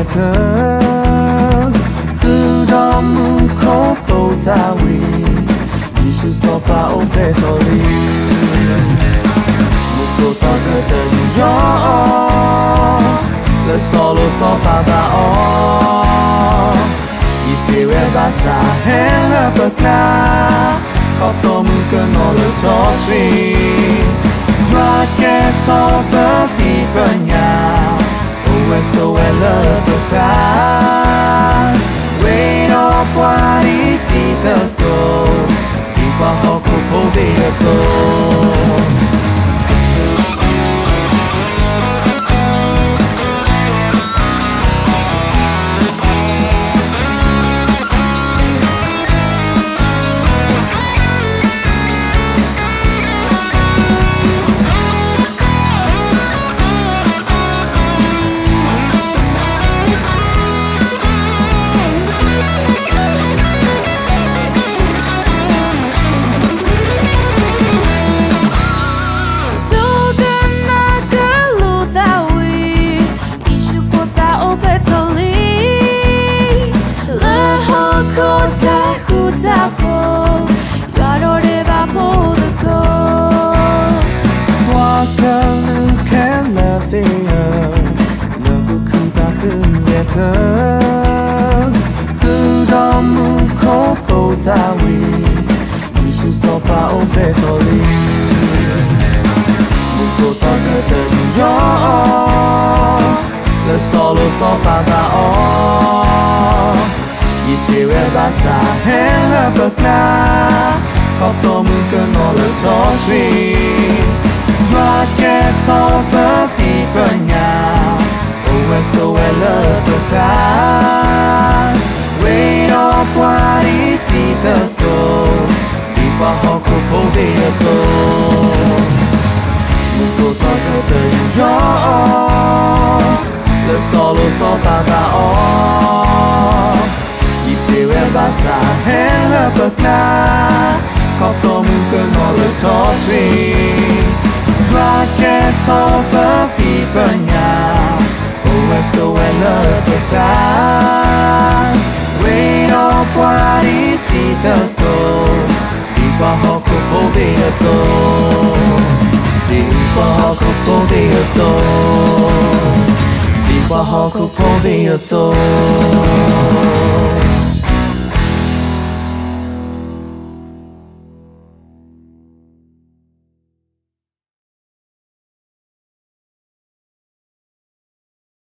better 그 너무 콧보다위 이슈 소파 오페 소리 묻고 서그들 유여 Le solo so baba o Itiwe basa hela bekla Kotomu kenole so sweet Raket so baba girl who can nothing of Love who could not could get her Who don't move cold both that we You should stop by old petroli Move cold talk at New York Let's solo stop by by all You tear it by side Hand up a cloud Hop on me can rock gets on the people now Oh, we're so I love the cloud Wait on what it is the goal People who could hold their soul Because I know that you're wrong Let's all lose all by my own If they were by side, hand up a cloud Come from you can all the sorcery rockets over people now. Oh, I so I love the cloud. Rain or party, de are de People hawk up all day or so. People hawk de all day or so.